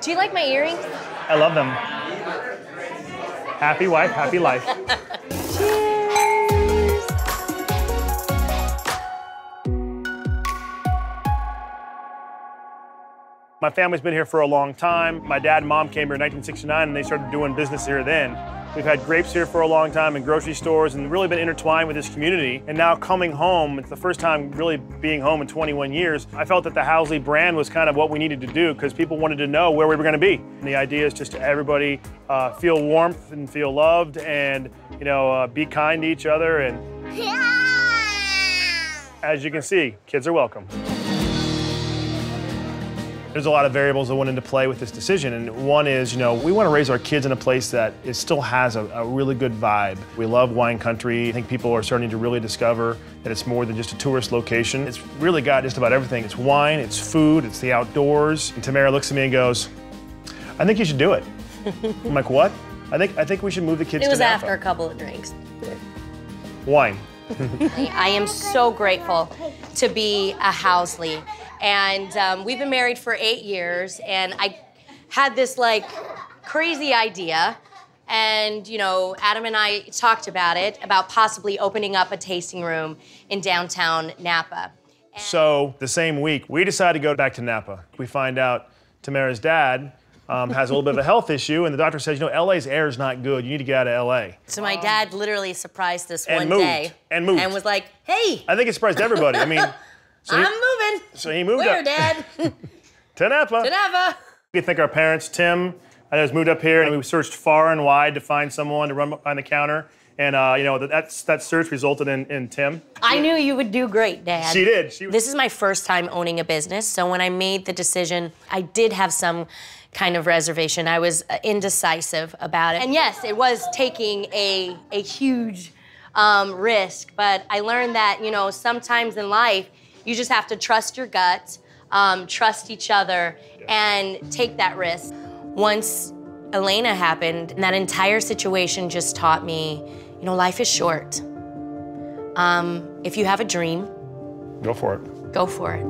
Do you like my earrings? I love them. Happy wife, happy life. Cheers. My family's been here for a long time. My dad and mom came here in 1969 and they started doing business here then. We've had grapes here for a long time in grocery stores and really been intertwined with this community. And now coming home, it's the first time really being home in 21 years. I felt that the Housley brand was kind of what we needed to do because people wanted to know where we were going to be. And the idea is just to everybody uh, feel warmth and feel loved and, you know, uh, be kind to each other. And as you can see, kids are welcome. There's a lot of variables that went into play with this decision, and one is, you know, we want to raise our kids in a place that it still has a, a, really good vibe. We love wine country. I think people are starting to really discover that it's more than just a tourist location. It's really got just about everything. It's wine, it's food, it's the outdoors. And Tamera looks at me and goes, "I think you should do it." I'm like, "What?" I think I think we should move the kids. It was to after a couple of drinks. wine. I am so grateful to be a Housley. And um, we've been married for eight years, and I had this like crazy idea. And, you know, Adam and I talked about it, about possibly opening up a tasting room in downtown Napa. So the same week, we decided to go back to Napa. We find out Tamera's dad um, has a little bit of a health issue, and the doctor says, you know, LA's air is not good. You need to get out of LA. So my dad literally surprised us one moved, day. and moved. And was like, hey, I think it surprised everybody. I mean, so I'm moving. so he moved Where, up Dad? to Napa. to Napa. We thank our parents, Tim, has moved up here, and we searched far and wide to find someone to run behind the counter. And uh, you know that that's, that search resulted in, in Tim. I knew you would do great, Dad. She did. She This is my first time owning a business, so when I made the decision, I did have some kind of reservation. I was uh, indecisive about it. And yes, it was taking a, a huge um, risk, but I learned that, you know, sometimes in life, you just have to trust your gut, um, trust each other, and take that risk. Once Alaina happened, and that entire situation just taught me, you know, life is short. Um, if you have a dream, go for it. Go for it.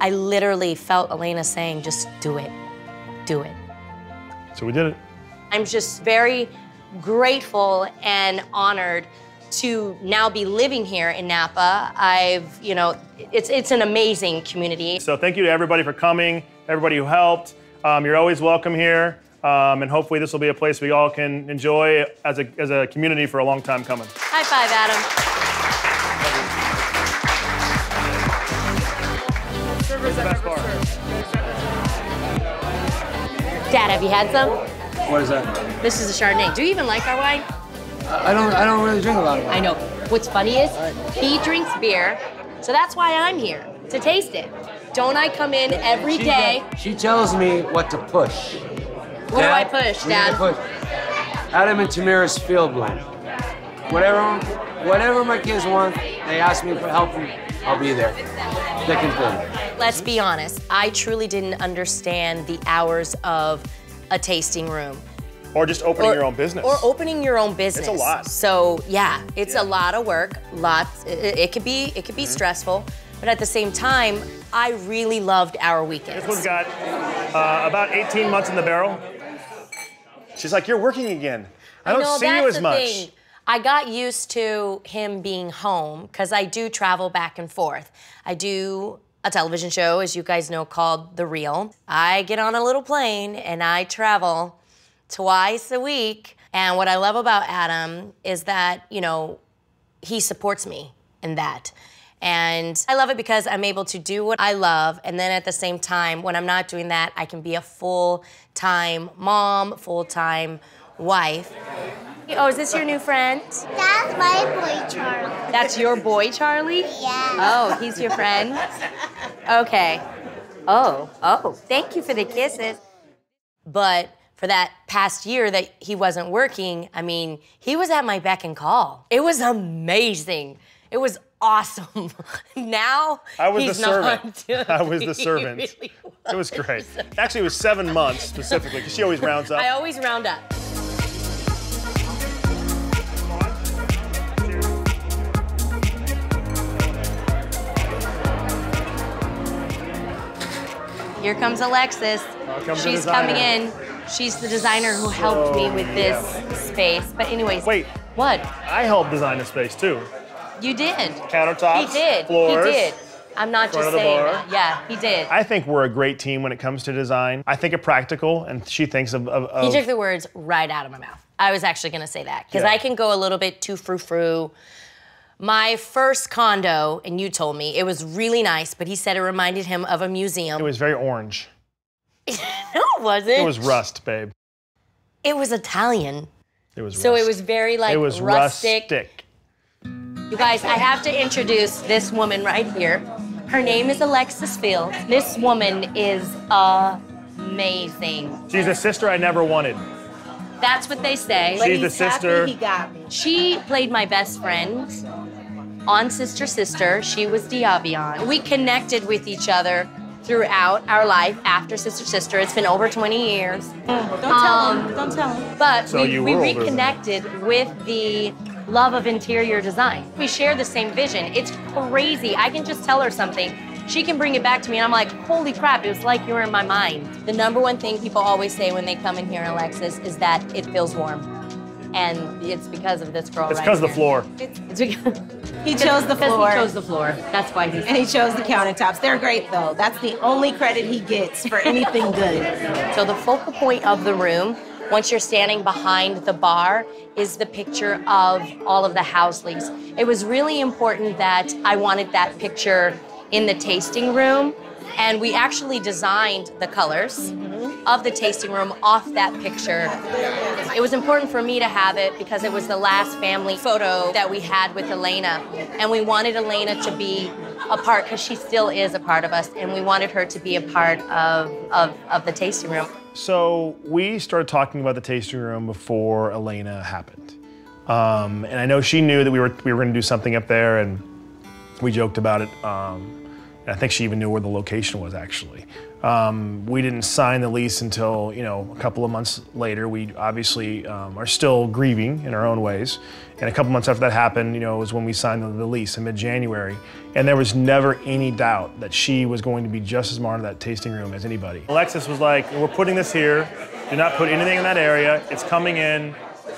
I literally felt Alaina saying, just do it, do it. So we did it. I'm just very grateful and honored to now be living here in Napa. I've, you know, it's it's an amazing community. So thank you to everybody for coming, everybody who helped. Um, you're always welcome here, um, and hopefully this will be a place we all can enjoy as a as a community for a long time coming. High five, Adam. Dad, have you had some? What is that? This is a Chardonnay. Do you even like our wine? I don't. I don't really drink a lot of it. I know. What's funny is he drinks beer, so that's why I'm here to taste it. Don't I come in every She day? does- She tells me what to push. What do I push, we need to Dad? push Adam and Tamera's field blend. Whatever, whatever my kids want, they ask me for help. I'll be there, and thin. Let's be honest. I truly didn't understand the hours of a tasting room. Or just opening Or- your own business. Or opening your own business. It's a lot. So yeah, it's a lot of work. Lots. It, it could be. It could be Mm-hmm. stressful, but at the same time, I really loved our weekends. This one's got uh, about 18 months in the barrel. She's like, you're working again. I don't know, see you as much. thing. I got used to him being home because I do travel back and forth. I do a television show, as you guys know, called The Real. I get on a little plane and I travel twice a week. And what I love about Adam is that, you know, he supports me in that. And I love it because I'm able to do what I love. And then at the same time, when I'm not doing that, I can be a full time mom, full time wife. Oh, is this your new friend? That's my boy Charlie. That's your boy, Charlie? Yeah. Oh, he's your friend? Okay. Oh, oh, thank you for the kisses. But for that past year that he wasn't working, I mean, he was at my beck and call. It was amazing. It was awesome. now I was he's the servant. not I was the servant. really It was great. Actually, it was seven months specifically because she always rounds up. I always round up. Here comes Alexis. comes the She's coming in. She's the designer who helped me with oh, this space. But anyways, Wait. What? I helped design the space too. You did. Countertops, He did. floors. He did. I'm not just saying bar. Yeah, he did. I think we're a great team when it comes to design. I think of practical, and she thinks of. of, He took the words right out of my mouth. I was actually going to say that because Yeah. I can go a little bit too frou frou. My first condo, and you told me it was really nice, but he said it reminded him of a museum. it was very orange. no, it wasn't. It was rust, babe. It was Italian, It was. Rust so rust. it was very like It was rustic. rustic. You guys, I have to introduce this woman right here. Her name is Alexis Fields. This woman is amazing. She's a sister I never wanted. That's what they say. She's the He's happy sister. He got me. She played my best friend on Sister Sister. She was Diabion. We connected with each other throughout our life after Sister Sister. It's been over 20 years. Don't tell Um, him. Don't tell him. But So we, you we were older reconnected with the love of interior design. We share the same vision. It's crazy. I can just tell her something. She can bring it back to me, and I'm like, holy crap, it was like you were in my mind. The number one thing people always say when they come in here, Alexis, is that it feels warm. And it's because of this girl. It's right because of the here. floor. It's because He chose the floor. he chose the floor. That's why he's. and he chose the countertops. They're great though. That's the only credit he gets for anything good. So the focal point of the room, once you're standing behind the bar, is the picture of all of the Housleys. It was really important that I wanted that picture in the tasting room, and we actually designed the colors of the tasting room off that picture. It was important for me to have it because it was the last family photo that we had with Alaina, and we wanted Alaina to be a part because she still is a part of us, and we wanted her to be a part of, of, of the tasting room. So we started talking about the tasting room before Alaina happened, um, and I know she knew that we were we were going to do something up there, and we joked about it. Um, I think she even knew where the location was actually. Um, we didn't sign the lease until you know a couple of months later. We obviously um, are still grieving in our own ways, and a couple months after that happened, you know, was when we signed the, the lease in mid-January. And there was never any doubt that she was going to be just as part of that tasting room as anybody. Alexis was like, "We're putting this here. Do not put anything in that area. It's coming in."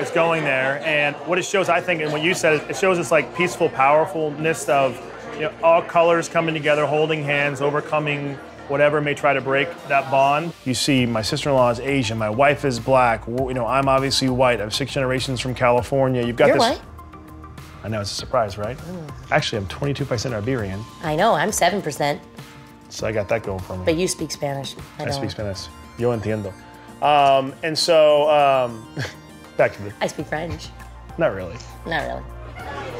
It's going there, and what it shows, I think, and what you said, it shows this like peaceful powerfulness of you know, all colors coming together, holding hands, overcoming whatever may try to break that bond. You see, my sister-in-law is Asian, my wife is black. You know, I'm obviously white. I'm six generations from California. You've got You're this. white? I know it's a surprise, right? Actually, I'm 22% Iberian, I know, I'm 7%, so I got that going for me. but you speak Spanish. I, I speak Spanish. Yo entiendo. Um, and so, um, back to the. I speak French. Not really. Not really.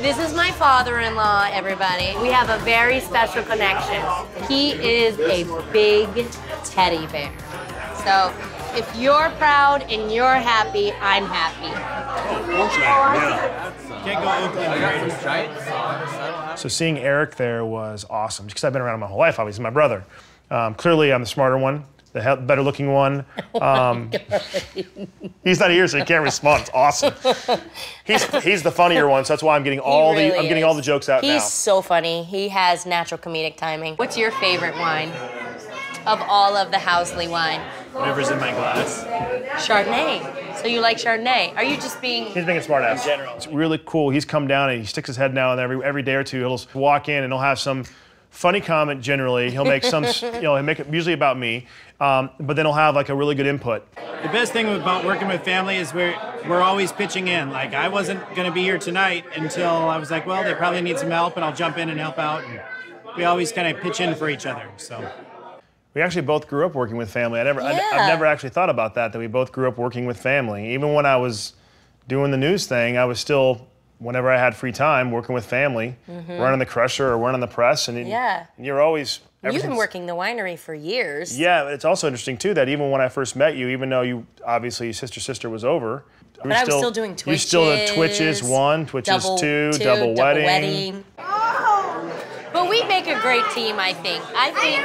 This is my father-in-law, everybody. We have a very special connection. He is a big teddy bear. So if you're proud and you're happy, I'm happy. So seeing Eric there was awesome because I've been around him my whole life. Obviously, my brother. Um, clearly, I'm the smarter one, the he- better looking one. Um, he's not here, so he can't respond. It's awesome. He's he's the funnier one, so that's why I'm getting all He the really I'm getting all the jokes out He's now. so funny. He has natural comedic timing. What's your favorite wine of all of the Housley wine? Whatever's in my glass. Chardonnay. So you like Chardonnay? Are you just being He's being a smart ass. general. It's really cool. He's come down and he sticks his head down every every day or two. He'll just walk in and he'll have some funny comment. Generally, he'll make some. you know, he'll make it usually about me, um, but then he'll have like a really good input. The best thing about working with family is we're we're always pitching in. Like I wasn't gonna be here tonight until I was like, well, they probably need some help, and I'll jump in and help out. And we always kind of pitch in for each other. So We actually both grew up working with family. I never, I, Yeah. have never actually thought about that. That we both grew up working with family. Even when I was doing the news thing, I was still, whenever I had free time, working with family, running the crusher or running the press, and it- Mm-hmm. Yeah. you're always. You've been working the winery for years. Yeah, but it's also interesting too that even when I first met you, even though you obviously sister sister was over, you But I was still doing twitches. You still did Twitches, Twitches one, Twitches double two, two, double, double wedding. wedding. Oh. But we make a great team, I think. I think.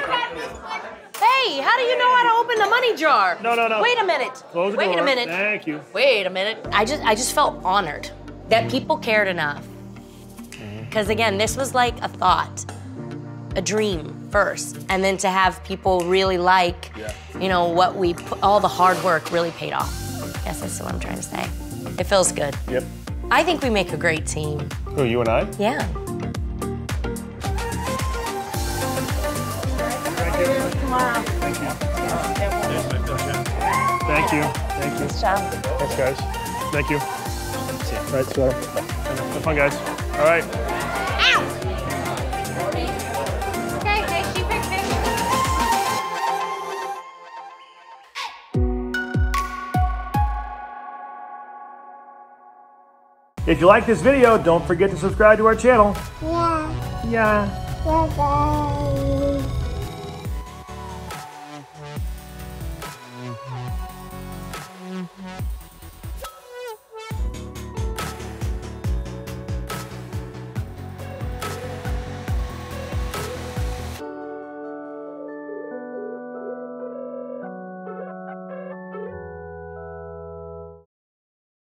Hey, how do you know how to open the money jar? No, no, no. Wait a minute. Close the Wait door. a minute. Thank you. Wait a minute. I just I just felt honored that people cared enough. Mm-hmm. Because again, this was like a thought, a dream first, and then to have people really like, Yeah. you know, what we put, all the hard work really paid off. I guess that's what I'm trying to say. It feels good. Yep. I think we make a great team. Who, you and I? Yeah. Thank you. Thank you. Thanks, guys. Thank you. All right, sweater. Have fun, guys. All right. If you like this video, don't forget to subscribe to our channel. Yeah. Yeah. Bye bye.